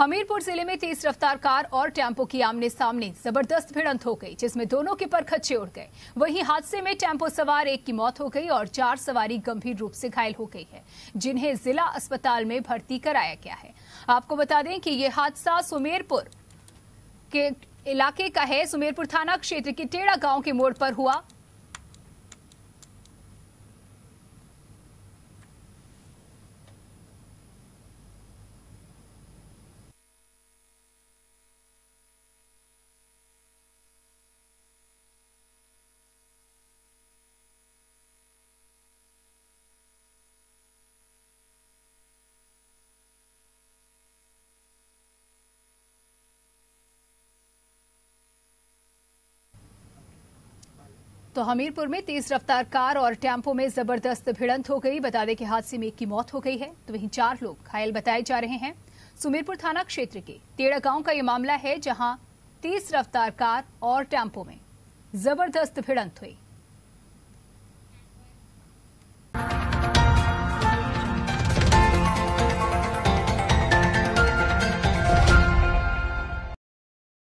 हमीरपुर ज़िले में तेज रफ्तार कार और टेंपो की आमने सामने ज़बरदस्त भिड़ंत हो गई, जिसमें दोनों के पर खच्चे उड़ गए वहीं हादसे में टेंपो सवार एक की मौत हो गई और चार सवारी गंभीर रूप से घायल हो गई है, जिन्हें जिला अस्पताल में भर्ती कराया गया है। आपको बता दें कि ये हादसा सुमेरपुर के इलाके का है। सुमेरपुर थाना क्षेत्र के टेड़ा गाँव के मोड़ पर हुआ। तो हमीरपुर में तेज रफ्तार कार और टेंपो में ज़बरदस्त भिड़ंत हो गई। बता दें कि हादसे में एक की मौत हो गई है। तो वहीं चार लोग घायल बताए जा रहे हैं। सुमीरपुर थाना क्षेत्र के टेड़ा गाँव का ये मामला है, जहाँ तेज रफ्तार कार और टेंपो में ज़बरदस्त भिड़ंत हुई।